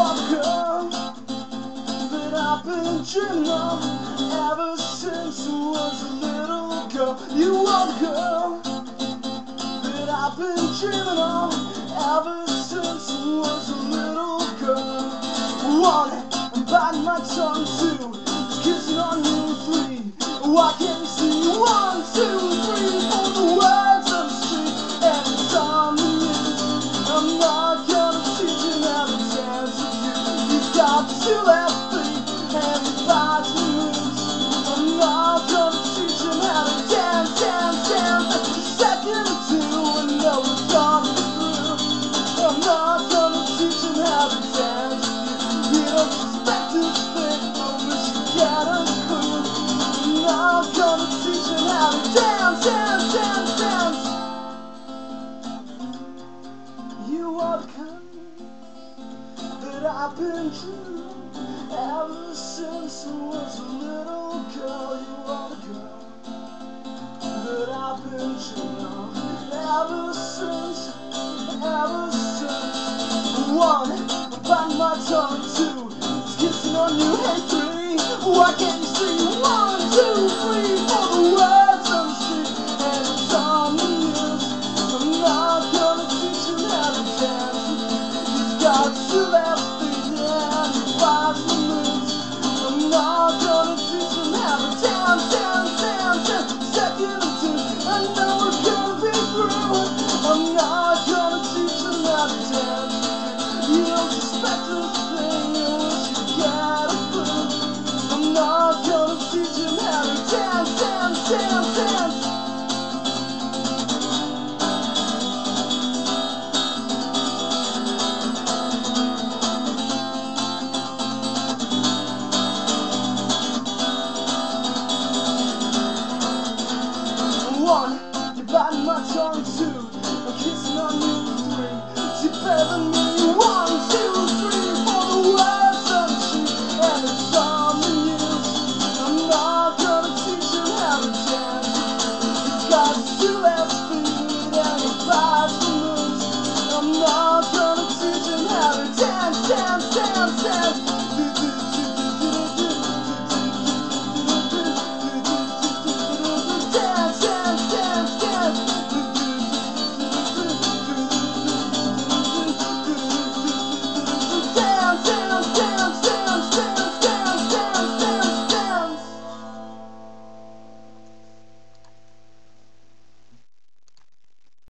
walker that I've been dreaming of ever since I was a little girl. You are the girl that I've been dreaming of ever since I was a little girl. Wanna bite my tongue too. I'm not gonna teach you how to dance, dance, dance. The second or two, and gonna through. I'm not gonna teach you how to dance don't a I wish you get a clue. I'm not gonna teach you how to dance, dance, dance, dance. You are the I've been true ever since I was a little girl. You are the girl that I've been dreaming of ever since, ever since. One, biting my tongue. Two, is kissing on you. Hey, three, why can't you see? One, two, three, four, the words the street, and it's on the news. I'm not gonna teach you how to dance. You've got two left